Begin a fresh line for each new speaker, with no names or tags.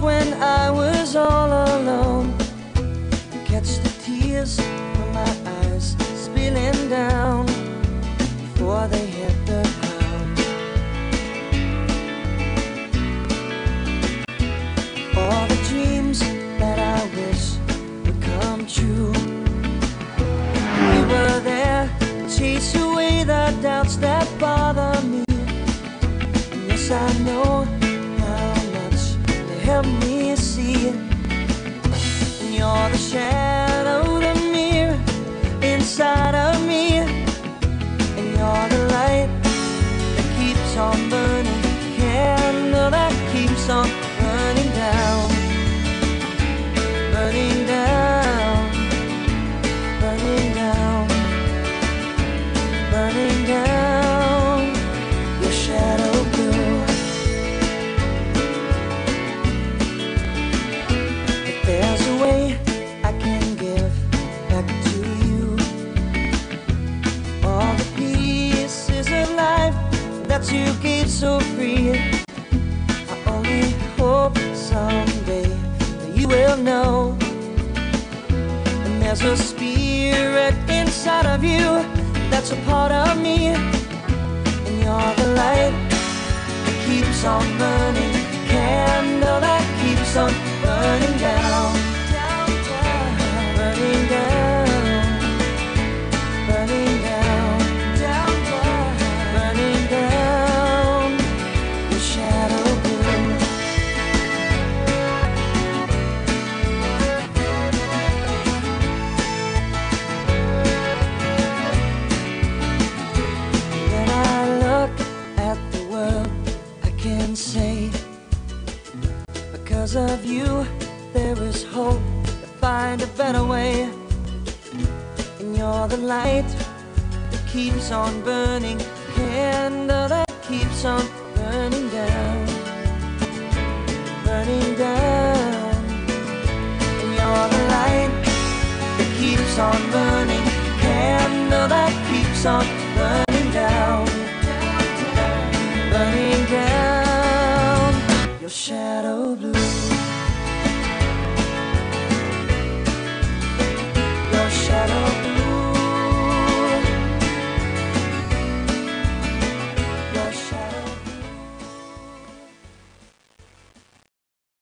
when I was all alone. Catch the tears from my eyes spilling down before they hit the ground. All the dreams that I wish would come true. We were there to chase away the doubts that bother me. Yes, I know. On burning, candle that keeps on that you gave so free. I only hope someday that you will know. And there's a spirit inside of you that's a part of me. And you're the light that keeps on burning, candle that keeps on burning down, say, because of you, there is hope to find a better way. And you're the light that keeps on burning, candle that keeps on burning down, burning down. And you're the light that keeps on burning, candle that keeps on shadow blue.